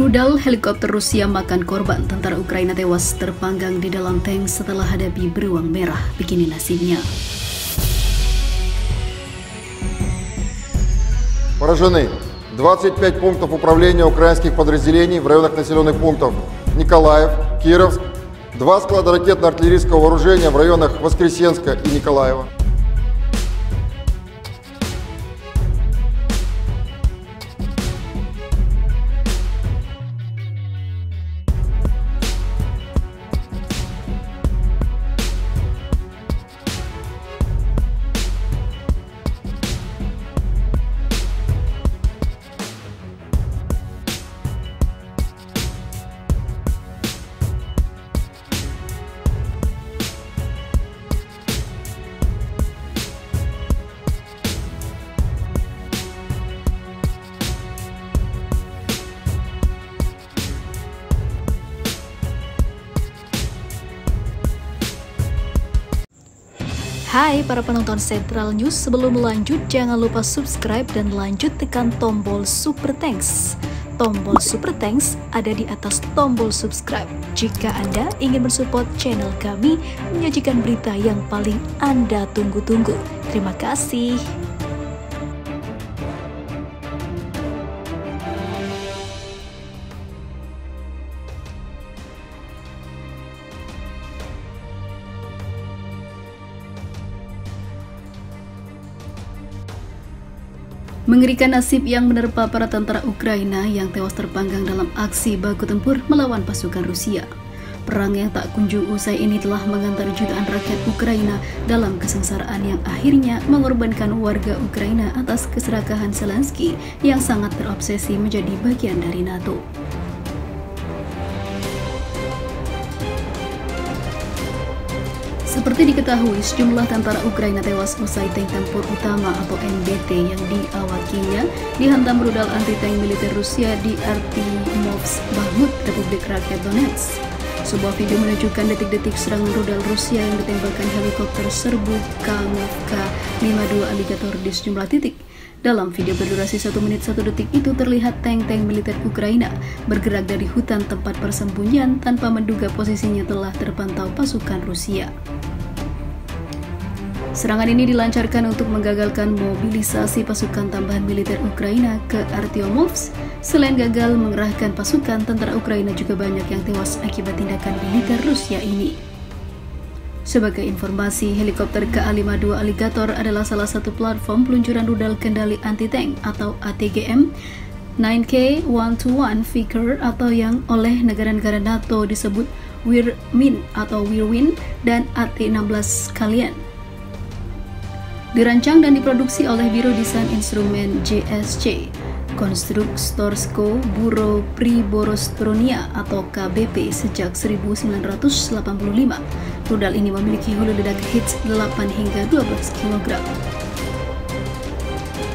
Rudal helikopter Rusia makan korban tentara Ukraina tewas terpanggang di dalam tank setelah hadapi beruang merah. Begini nasibnya. Поражены 25 пунктов управления украинских подразделений в районах населенных пунктов Николаев, Кировск, два склада ракетно-артиллерийского вооружения в районах Воскресенска и Николаева. Hai para penonton Central News, sebelum lanjut jangan lupa subscribe dan lanjut tekan tombol Super Thanks. Tombol Super Thanks ada di atas tombol subscribe. Jika Anda ingin mensupport channel kami menyajikan berita yang paling Anda tunggu-tunggu. Terima kasih. Mengerikan nasib yang menerpa para tentara Ukraina yang tewas terpanggang dalam aksi baku tempur melawan pasukan Rusia. Perang yang tak kunjung usai ini telah mengantar jutaan rakyat Ukraina dalam kesengsaraan yang akhirnya mengorbankan warga Ukraina atas keserakahan Zelensky yang sangat terobsesi menjadi bagian dari NATO. Seperti diketahui, sejumlah tentara Ukraina tewas usai tank tempur utama atau NBT yang diawakinya dihantam rudal anti-tank militer Rusia di Artyomovsk, Bahmut, Republik Rakyat Donetsk. Sebuah video menunjukkan detik-detik serangan rudal Rusia yang ditembakkan helikopter serbu Kamovka 52 Alligator di sejumlah titik. Dalam video berdurasi 1 menit 1 detik itu terlihat tank-tank militer Ukraina bergerak dari hutan tempat persembunyian tanpa menduga posisinya telah terpantau pasukan Rusia. Serangan ini dilancarkan untuk menggagalkan mobilisasi pasukan tambahan militer Ukraina ke Artyomovsk. Selain gagal mengerahkan pasukan, tentara Ukraina juga banyak yang tewas akibat tindakan militer Rusia ini. Sebagai informasi, helikopter KA-52 Alligator adalah salah satu platform peluncuran rudal kendali anti-tank atau ATGM 9K121 Vickers atau yang oleh negara-negara NATO disebut Wirmin atau Wirwin dan AT-16 Kalian dirancang dan diproduksi oleh Biro Desain Instrumen JSC, Konstruktorsko Buro Priborostronia atau KBP sejak 1985. Rudal ini memiliki hulu ledak hits 8 hingga 12 kg.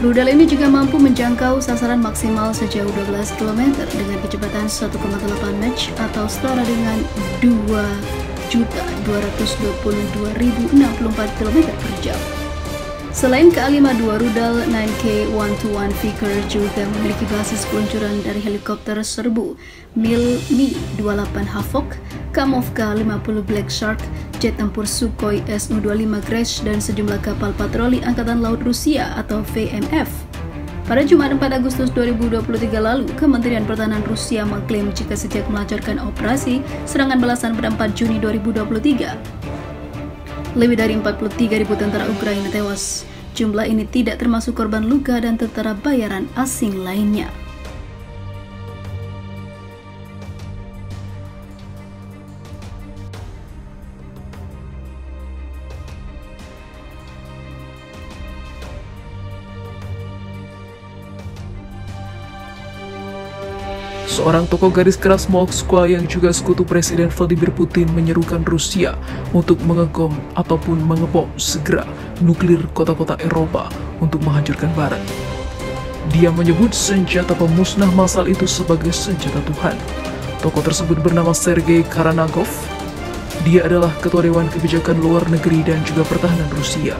Rudal ini juga mampu menjangkau sasaran maksimal sejauh 12 km dengan kecepatan 1,8 Mach atau setara dengan 2.222.064 km per jam. Selain KA-52, rudal 9K121 Vicker juga memiliki basis peluncuran dari helikopter serbu Mil-Mi-28 Havok, Kamovka 50 Black Shark, jet tempur Sukhoi Su-25 Gresh, dan sejumlah kapal patroli Angkatan Laut Rusia atau VMF. Pada Jumat 4 Agustus 2023 lalu, Kementerian Pertahanan Rusia mengklaim jika sejak melancarkan operasi serangan balasan pada 4 Juni 2023, lebih dari 43.000 tentara Ukraina tewas. Jumlah ini tidak termasuk korban luka dan tentara bayaran asing lainnya. Seorang tokoh garis keras Moskwa yang juga sekutu Presiden Vladimir Putin menyerukan Rusia untuk mengegom ataupun mengebom segera nuklir kota-kota Eropa untuk menghancurkan Barat. Dia menyebut senjata pemusnah massal itu sebagai senjata Tuhan. Tokoh tersebut bernama Sergei Karanagov. Dia adalah Ketua Dewan Kebijakan Luar Negeri dan juga Pertahanan Rusia.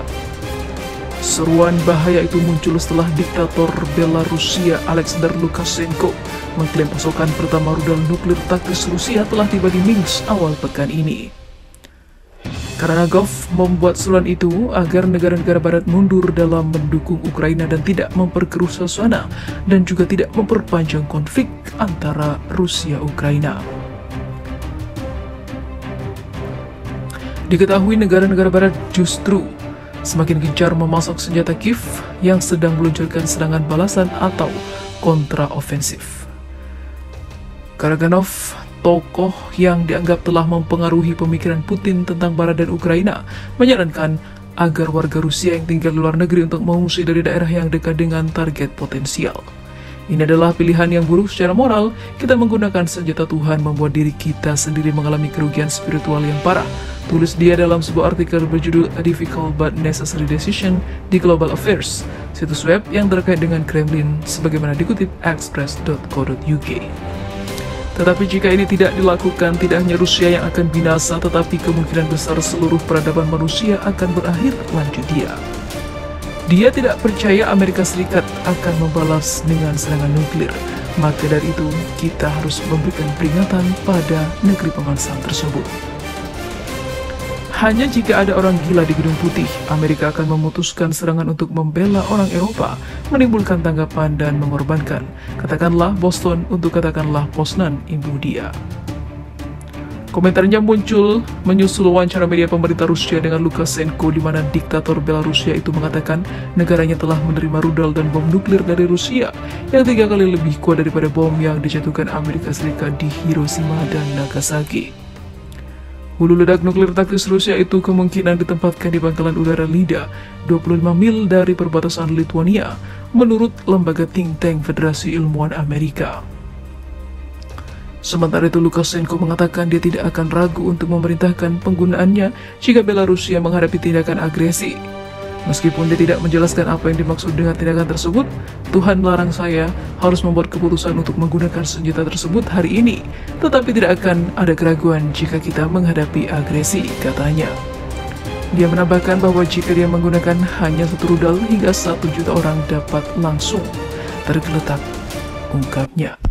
Seruan bahaya itu muncul setelah diktator Belarusia Alexander Lukashenko mengklaim pasokan pertama rudal nuklir taktis Rusia telah tiba di Minsk awal pekan ini. Karena Gov membuat seruan itu agar negara-negara barat mundur dalam mendukung Ukraina dan tidak memperkeruh suasana dan juga tidak memperpanjang konflik antara Rusia-Ukraina. Diketahui negara-negara barat justru semakin gencar memasok senjata Kiev yang sedang meluncurkan serangan balasan atau kontraofensif. Karaganov, tokoh yang dianggap telah mempengaruhi pemikiran Putin tentang Barat dan Ukraina, menyarankan agar warga Rusia yang tinggal di luar negeri untuk mengungsi dari daerah yang dekat dengan target potensial. Ini adalah pilihan yang buruk secara moral. Kita menggunakan senjata Tuhan membuat diri kita sendiri mengalami kerugian spiritual yang parah Tulis dia dalam sebuah artikel berjudul A Difficult But Necessary Decision di Global Affairs, situs web yang terkait dengan Kremlin sebagaimana dikutip express.co.uk. Tetapi jika ini tidak dilakukan, tidak hanya Rusia yang akan binasa, tetapi kemungkinan besar seluruh peradaban manusia akan berakhir, lanjut dia. Dia tidak percaya Amerika Serikat akan membalas dengan serangan nuklir, maka dari itu kita harus memberikan peringatan pada negeri pemansang tersebut. Hanya jika ada orang gila di Gedung Putih, Amerika akan memutuskan serangan untuk membela orang Eropa, menimbulkan tanggapan dan mengorbankan. Katakanlah Boston untuk katakanlah Poznan, ibu dia. Komentarnya muncul menyusul wawancara media pemerintah Rusia dengan Lukashenko di mana diktator Belarusia itu mengatakan negaranya telah menerima rudal dan bom nuklir dari Rusia yang tiga kali lebih kuat daripada bom yang dijatuhkan Amerika Serikat di Hiroshima dan Nagasaki. Hulu ledak nuklir taktis Rusia itu kemungkinan ditempatkan di pangkalan udara Lida, 25 mil dari perbatasan Lithuania, menurut lembaga think tank Federasi Ilmuwan Amerika. Sementara itu Lukashenko mengatakan dia tidak akan ragu untuk memerintahkan penggunaannya jika Belarusia menghadapi tindakan agresi. Meskipun dia tidak menjelaskan apa yang dimaksud dengan tindakan tersebut, Tuhan melarang saya harus membuat keputusan untuk menggunakan senjata tersebut hari ini, tetapi tidak akan ada keraguan jika kita menghadapi agresi, katanya. Dia menambahkan bahwa jika dia menggunakan hanya satu rudal hingga satu juta orang dapat langsung tergeletak, ungkapnya.